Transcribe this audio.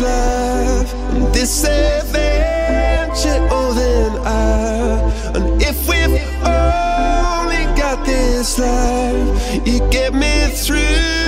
love. And this adventure, oh then I And if we've only got this life, you get me through.